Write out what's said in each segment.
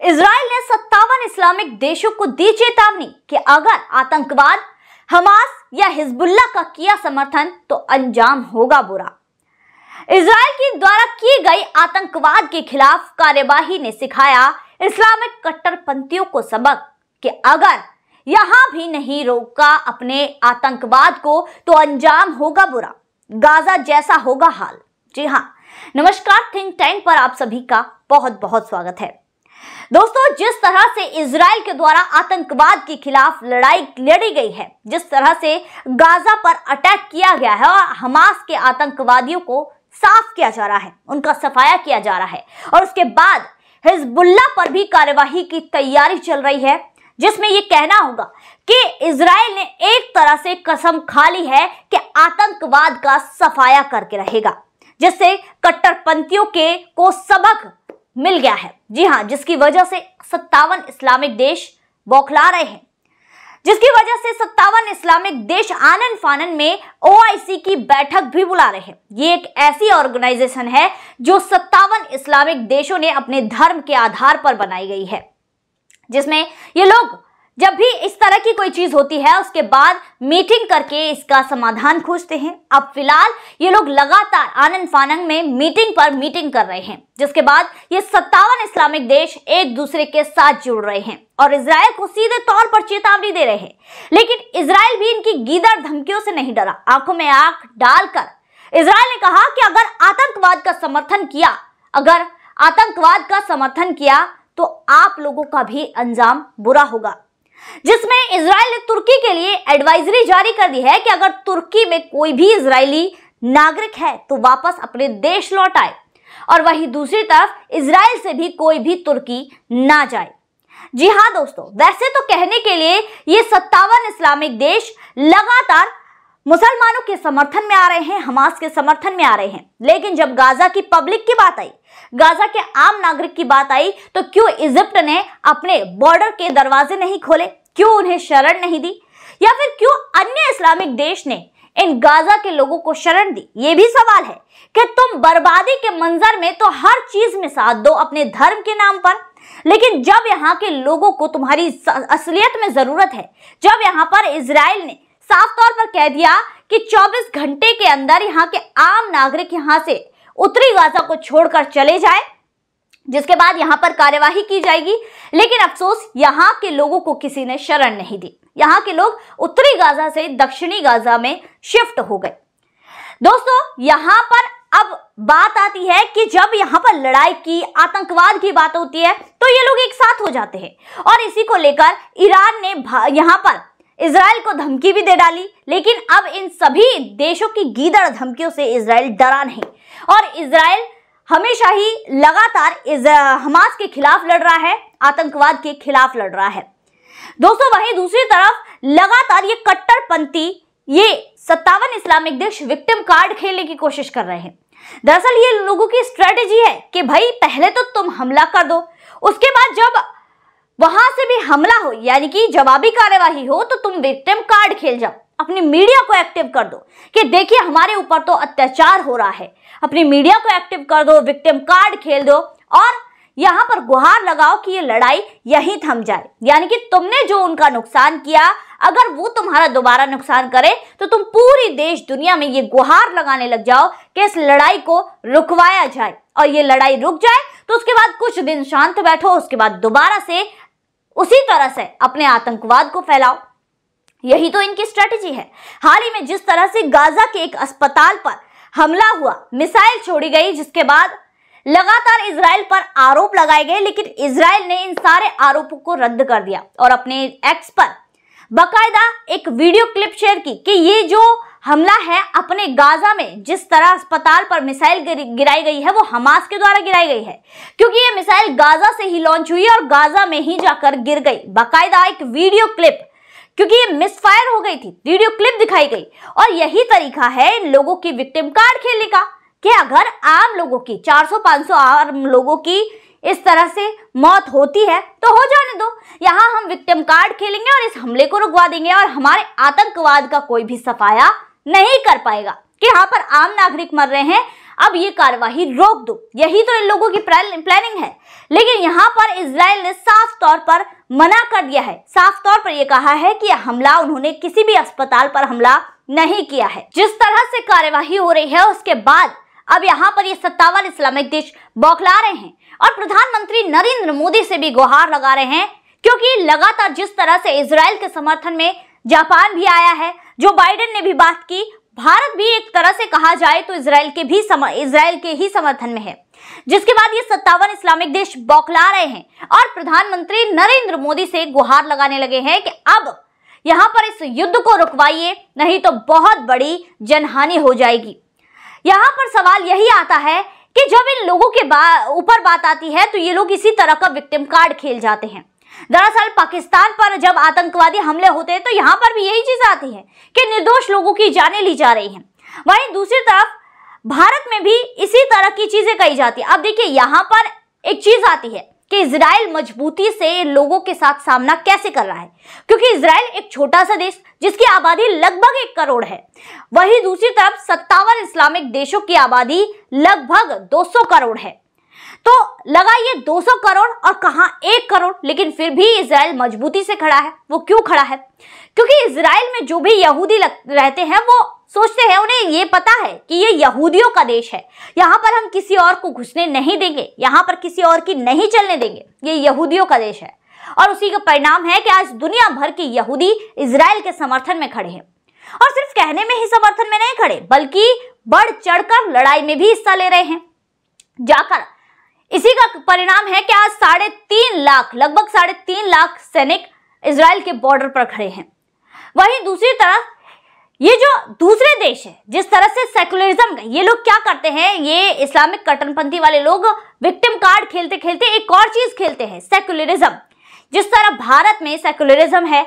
Israel ने सत्तावन Islamic देशों को दी चेतावनी कि अगर आतंकवाद, हमास या हिजबुल्ला का किया समर्थन तो अंजाम होगा बुरा। इसराइल की द्वारा की गई आतंकवाद के खिलाफ कार्यवाही ने सिखाया इस्लामिक कट्टरपंथियों को सबक कि अगर यहाँ भी नहीं रोका अपने आतंकवाद को तो अंजाम होगा बुरा। गाजा जैसा होगा हाल। जी हाँ नमस्कार, थिंक टैंक पर आप सभी का बहुत बहुत स्वागत है। दोस्तों, जिस तरह से इसराइल के द्वारा आतंकवाद के खिलाफ लड़ाई लड़ी गई है, जिस तरह से गाजा पर अटैक किया गया है और हमास के आतंकवादियों को साफ़ किया जा रहा है, उनका सफाया किया जा रहा है और उसके बाद हिजबुल्ला पर भी कार्यवाही की तैयारी चल रही है, जिसमें यह कहना होगा कि इसराइल ने एक तरह से कसम खा ली है कि आतंकवाद का सफाया करके रहेगा, जिससे कट्टरपंथियों के को सबक मिल गया है। जी हाँ जिसकी वजह से सत्तावन इस्लामिक देश बौखला रहे हैं। जिसकी वजह से सत्तावन इस्लामिक देश आनंद फानन में ओआईसी की बैठक भी बुला रहे हैं। ये एक ऐसी ऑर्गेनाइजेशन है जो सत्तावन इस्लामिक देशों ने अपने धर्म के आधार पर बनाई गई है, जिसमें ये लोग जब भी इस तरह की कोई चीज़ होती है, उसके बाद मीटिंग करके इसका समाधान खोजते हैं। अब फ़िलहाल ये लोग लगातार आनंद फानंग में मीटिंग पर मीटिंग कर रहे हैं, जिसके बाद ये सत्तावन इस्लामिक देश एक दूसरे के साथ जुड़ रहे हैं और इसराइल को सीधे तौर पर चेतावनी दे रहे हैं। लेकिन इसराइल भी इनकी गीदड़ धमकियों से नहीं डरा। आँखों में आँख डालकर इसराइल ने कहा कि अगर आतंकवाद का समर्थन किया, अगर आतंकवाद का समर्थन किया तो आप लोगों का भी अंजाम बुरा होगा। जिसमें इसराइल ने तुर्की के लिए एडवाइजरी जारी कर दी है कि अगर तुर्की में कोई भी इसराइली नागरिक है तो वापस अपने देश लौट आए। और वही दूसरी तरफ़ इसराइल से भी कोई भी तुर्की ना जाए। जी हाँ दोस्तों, वैसे तो कहने के लिए ये सत्तावन इस्लामिक देश लगातार मुसलमानों के समर्थन में आ रहे हैं, हमास के समर्थन में आ रहे हैं। लेकिन जब गाजा की पब्लिक की बात आई, गाजा के आम नागरिक की बात आई तो क्यों इजिप्ट ने अपने बॉर्डर के दरवाजे नहीं खोले? क्यों उन्हें शरण नहीं दी? या फिर क्यों अन्य इस्लामिक देश ने इन गाजा के लोगों को शरण दी? ये भी सवाल है कि तुम बर्बादी के मंजर में तो हर चीज़ में साथ दो अपने धर्म के नाम पर, लेकिन जब यहाँ के लोगों को तुम्हारी असलियत में ज़रूरत है, जब यहाँ पर इसराइल ने साफ़ तौर पर कह दिया कि 24 घंटे के अंदर यहाँ के आम नागरिक यहाँ से उत्तरी गाजा को छोड़कर चले जाए जिसके बाद यहाँ पर कार्यवाही की जाएगी, लेकिन अफसोस यहाँ के लोगों को किसी ने शरण नहीं दी। यहाँ के लोग उत्तरी गाजा से दक्षिणी गाजा में शिफ्ट हो गए। दोस्तों, यहाँ पर अब बात आती है कि जब यहाँ पर लड़ाई की, आतंकवाद की बात होती है तो ये लोग एक साथ हो जाते हैं। और इसी को लेकर ईरान ने यहाँ पर इसराइल को धमकी भी दे डाली, लेकिन अब इन सभी देशों की गीदड़ धमकियों से इसराइल डरा नहीं। और इसराइल हमेशा ही लगातार इस हमास के खिलाफ लड़ रहा है, आतंकवाद के खिलाफ लड़ रहा है। दोस्तों, वहीं दूसरी तरफ़ लगातार ये कट्टरपंथी, ये सत्तावन इस्लामिक देश विक्टिम कार्ड खेलने की कोशिश कर रहे हैं। दरअसल ये लोगों की स्ट्रेटेजी है कि भाई, पहले तो तुम हमला कर दो, उसके बाद जब वहाँ से भी हमला हो, यानी कि जवाबी कार्यवाही हो तो तुम विक्टिम कार्ड खेल जाओ। अपनी मीडिया को एक्टिव कर दो कि देखिए हमारे ऊपर तो अत्याचार हो रहा है। अपनी मीडिया को एक्टिव कर दो विक्टिम कार्ड खेल दो और यहाँ पर गुहार लगाओ कि ये लड़ाई यहीं थम जाए। यानी कि तुमने जो उनका नुकसान किया, अगर वो तुम्हारा दोबारा नुकसान करे तो तुम पूरी देश, दुनिया में ये गुहार लगाने लग जाओ कि इस लड़ाई को रुकवाया जाए और ये लड़ाई रुक जाए तो उसके बाद कुछ दिन शांत बैठो, उसके बाद दोबारा से उसी तरह से अपने आतंकवाद को फैलाओ। यही तो इनकी स्ट्रेटेजी है। हाल ही में जिस तरह से गाजा के एक अस्पताल पर हमला हुआ, मिसाइल छोड़ी गई, जिसके बाद लगातार इसराइल पर आरोप लगाए गए, लेकिन इसराइल ने इन सारे आरोपों को रद्द कर दिया और अपने एक्स पर बकायदा एक वीडियो क्लिप शेयर की कि ये जो हमला है अपने गाजा में, जिस तरह अस्पताल पर मिसाइल गिराई गई है, वो हमास के द्वारा गिराई गई है। क्योंकि ये मिसाइल गाजा से ही लॉन्च हुई और गाजा में ही जाकर गिर गई। बाकायदा एक वीडियो क्लिप क्योंकि ये मिसफायर हो गई थी। वीडियो क्लिप दिखाई गई। और यही तरीका है इन लोगों की विक्टिम कार्ड खेलने का कि अगर आम लोगों की 400-500 आम लोगों की इस तरह से मौत होती है तो हो जाने दो। यहाँ हम विक्टिम कार्ड खेलेंगे और इस हमले को रुकवा देंगे और हमारे आतंकवाद का कोई भी सफाया नहीं कर पाएगा कि यहाँ पर आम नागरिक मर रहे हैं। अब ये कार्यवाही रोक दो। यही तो इन लोगों की प्लानिंग है। लेकिन यहाँ पर इसराइल ने साफ़ तौर पर मना कर दिया है। साफ़ तौर पर यह कहा है कि हमला, उन्होंने किसी भी अस्पताल पर हमला नहीं किया है। जिस तरह से कार्यवाही हो रही है, उसके बाद अब यहाँ पर ये सत्तावन इस्लामिक देश बौखला रहे हैं और प्रधानमंत्री नरेंद्र मोदी से भी गुहार लगा रहे हैं, क्योंकि लगातार जिस तरह से इसराइल के समर्थन में जापान भी आया है, जो बाइडेन ने भी बात की भारत भी एक तरह से कहा जाए तो इसराइल के भी इसराइल के ही समर्थन में है। जिसके बाद ये सत्तावन इस्लामिक देश बौखला रहे हैं और प्रधानमंत्री नरेंद्र मोदी से गुहार लगाने लगे हैं कि अब यहाँ पर इस युद्ध को रुकवाइए नहीं तो बहुत बड़ी जनहानि हो जाएगी। यहाँ पर सवाल यही आता है कि जब इन लोगों के ऊपर बा, बात आती है तो ये लोग इसी तरह का विक्टिम कार्ड खेल जाते हैं। दरअसल पाकिस्तान पर जब आतंकवादी हमले होते हैं तो यहाँ पर भी यही चीज़ आती है कि निर्दोष लोगों की जानें ली जा रही हैं। वहीं दूसरी तरफ़, भारत में भी इसी तरह की चीज़ें कही जाती है। अब देखिए, यहाँ पर एक चीज़ आती है कि इसराइल मजबूती से लोगों के साथ सामना कैसे कर रहा है। क्योंकि इसराइल एक छोटा सा देश, जिसकी आबादी लगभग एक करोड़ है। वही दूसरी तरफ़, सत्तावन इस्लामिक देशों की आबादी लगभग 200 करोड़ है। तो लगा लगाइए 200 करोड़ और कहा एक करोड़, लेकिन फिर भी इसराइल मजबूती से खड़ा है। वो क्यों खड़ा है? क्योंकि इसराइल में जो भी यहूदी रहते हैं, वो सोचते हैं, उन्हें ये पता है कि ये यहूदियों का देश है। यहाँ पर हम किसी और को घुसने नहीं देंगे। यहाँ पर किसी और की नहीं चलने देंगे। ये यहूदियों का देश है। और उसी का परिणाम है कि आज दुनिया भर के यहूदी इसराइल के समर्थन में खड़े हैं। और सिर्फ़ कहने में ही समर्थन में नहीं खड़े, बल्कि बढ़ चढ़कर लड़ाई में भी हिस्सा ले रहे हैं। जाकर इसी का परिणाम है कि आज साढ़े तीन लाख, लगभग साढ़े तीन लाख सैनिक इसराइल के बॉर्डर पर खड़े हैं। वहीं दूसरी तरफ़, ये जो दूसरे देश है, जिस तरह से सेकुलरिज्म ये लोग क्या करते हैं? ये इस्लामिक कट्टरपंथी वाले लोग विक्टिम कार्ड खेलते खेलते एक और चीज़ खेलते हैं सेकुलरिज्म जिस तरह भारत में सेकुलरिज्म है,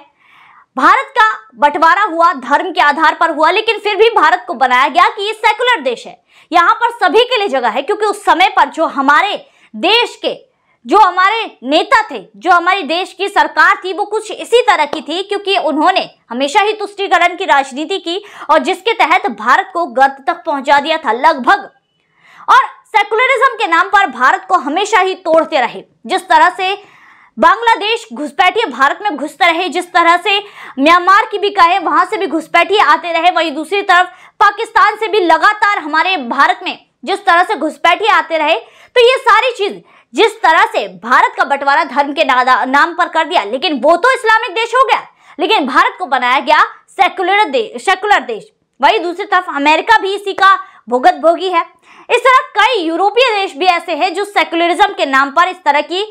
भारत का बंटवारा हुआ, धर्म के आधार पर हुआ, लेकिन फिर भी भारत को बनाया गया कि ये सेकुलर देश है। यहाँ पर सभी के लिए जगह है, क्योंकि उस समय पर जो हमारे देश के जो हमारे नेता थे, जो हमारी देश की सरकार थी, वो कुछ इसी तरह की थी क्योंकि उन्होंने हमेशा ही तुष्टिकरण की राजनीति की और जिसके तहत भारत को गर्त तक पहुँचा दिया था लगभग। और सेकुलरिज्म के नाम पर भारत को हमेशा ही तोड़ते रहे। जिस तरह से बांग्लादेश घुसपैठिए भारत में घुसते रहे, जिस तरह से म्यांमार की भी कहे, वहाँ से भी घुसपैठिए आते रहे, वही दूसरी तरफ़ पाकिस्तान से भी लगातार हमारे भारत में जिस तरह से घुसपैठिए आते रहे तो ये सारी चीज़ जिस तरह से भारत का बंटवारा धर्म के नाम पर कर दिया, लेकिन वो तो इस्लामिक देश हो गया। लेकिन भारत को बनाया गया सेकुलर देश सेकुलर देश। वही दूसरी तरफ़ अमेरिका भी इसी का भुगत भोगी है। इस तरह कई यूरोपीय देश भी ऐसे हैं जो सेकुलरिज्म के नाम पर इस तरह की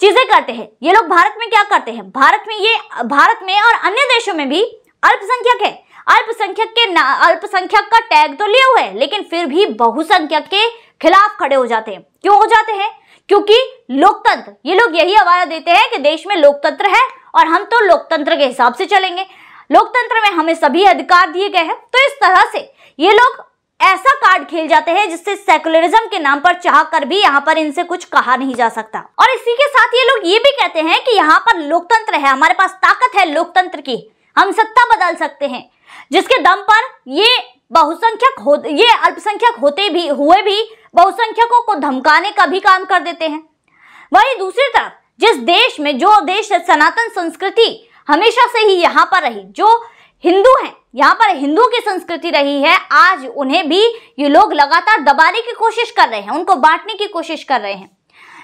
चीज़ें करते हैं। ये लोग भारत में क्या करते हैं? भारत में ये, भारत में और अन्य देशों में भी अल्पसंख्यक है। अल्पसंख्यक के अल्पसंख्यक का टैग तो लिए हुए है, लेकिन फिर भी बहुसंख्यक के खिलाफ खड़े हो जाते हैं। क्यों हो जाते हैं? क्योंकि लोकतंत्र, ये लोग यही आवाज़ देते हैं कि देश में लोकतंत्र है और हम तो लोकतंत्र के हिसाब से चलेंगे। लोकतंत्र में हमें सभी अधिकार दिए गए हैं। तो इस तरह से ये लोग ऐसा कार्ड खेल जाते हैं जिससे सेकुलरिज्म के नाम पर चाह कर भी यहाँ पर इनसे कुछ कहा नहीं जा सकता। और इसी के साथ ये लोग ये भी कहते हैं कि यहाँ पर लोकतंत्र है, हमारे पास ताकत है लोकतंत्र की, हम सत्ता बदल सकते हैं। जिसके दम पर ये बहुसंख्यक हो ये अल्पसंख्यक होते भी, हुए भी बहुसंख्यकों को धमकाने का भी काम कर देते हैं। वही दूसरी तरफ़, जिस देश में जो देश सनातन संस्कृति हमेशा से ही यहाँ पर रही, जो हिंदू हैं, यहाँ पर हिंदू की संस्कृति रही है, आज उन्हें भी ये लोग लगातार दबाने की कोशिश कर रहे हैं, उनको बांटने की कोशिश कर रहे हैं।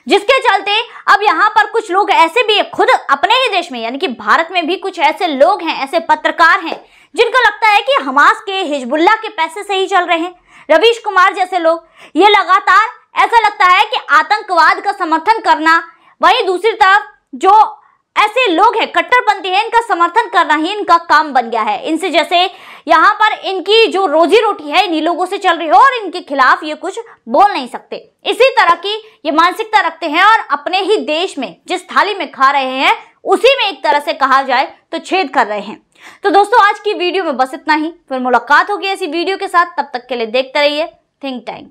जिसके चलते अब यहाँ पर कुछ लोग ऐसे भी खुद अपने ही देश में, यानी कि भारत में भी कुछ ऐसे लोग हैं, ऐसे पत्रकार हैं, जिनको लगता है कि हमास के हिजबुल्ला के पैसे से ही चल रहे हैं। रवीश कुमार जैसे लोग। ये लगातार ऐसा लगता है कि आतंकवाद का समर्थन करना, वहीं दूसरी तरफ़ जो ऐसे लोग हैं, कट्टरपंथी हैं, इनका समर्थन करना ही इनका काम बन गया है। इनसे जैसे यहाँ पर इनकी जो रोजी रोटी है, इन्हीं लोगों से चल रही है और इनके खिलाफ ये कुछ बोल नहीं सकते। इसी तरह की ये मानसिकता रखते हैं और अपने ही देश में जिस थाली में खा रहे हैं, उसी में एक तरह से कहा जाए तो छेद कर रहे हैं। तो दोस्तों, आज की वीडियो में बस इतना ही। फिर मुलाकात होगी ऐसी वीडियो के साथ। तब तक के लिए देखते रहिए। Think time